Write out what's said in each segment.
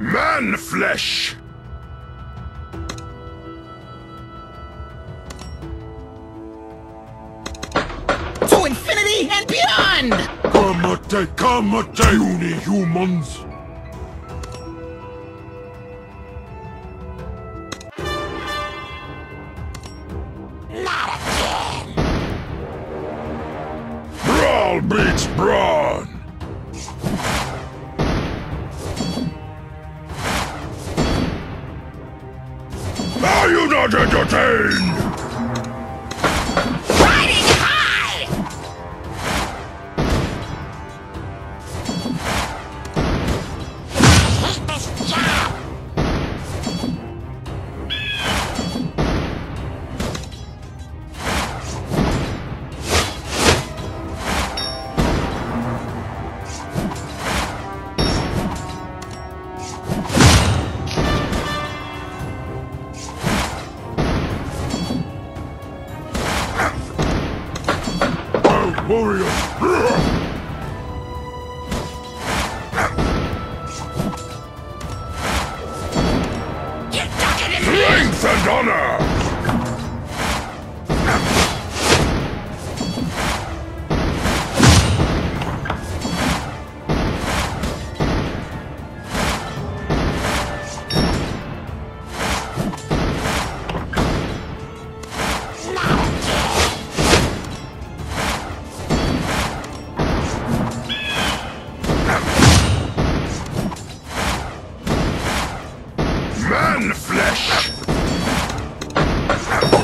Man flesh! To infinity and beyond! Kamate, kamate, uni humans! Not again! Brawl beats brawn! You not entertained?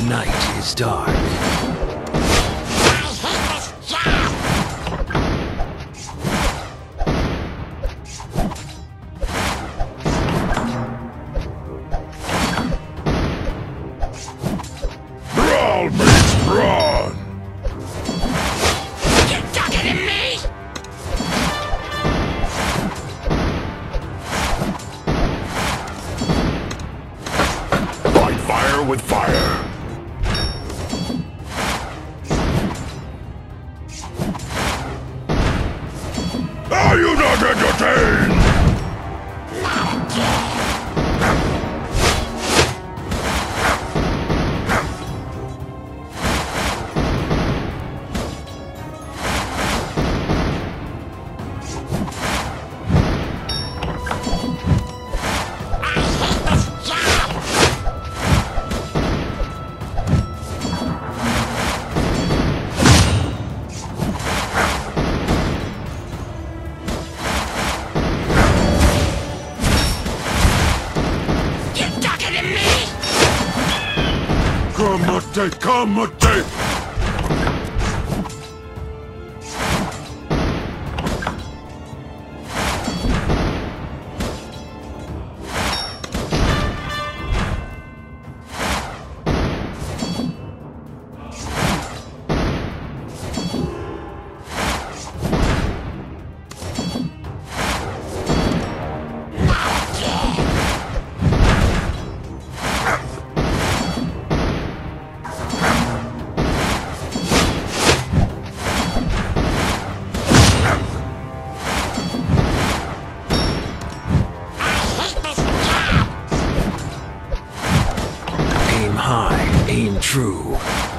Night is dark. Brawl beats brawn! You're talking to me! Fight fire with fire! Kamate, kamate! Aim true.